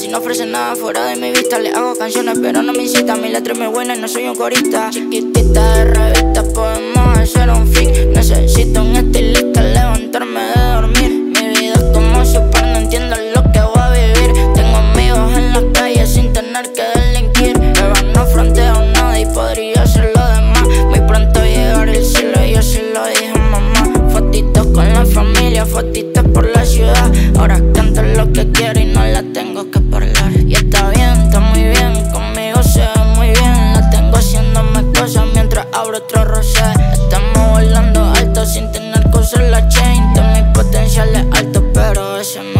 Si no ofrece nada fuera de mi vista. Le hago canciones, pero no me incita. Mi letra es muy buena y no soy un corista. Chiquitita de revista, podemos hacer un flick. Necesito un estilista, levantarme de dormir. Mi vida es como super, no entiendo lo que voy a vivir. Tengo amigos en las calles sin tener que delinquir. Pero no fronteo nada y podría. otro. Estamos volando alto sin tener que usar la chain. De mi potencial es alto, pero ese no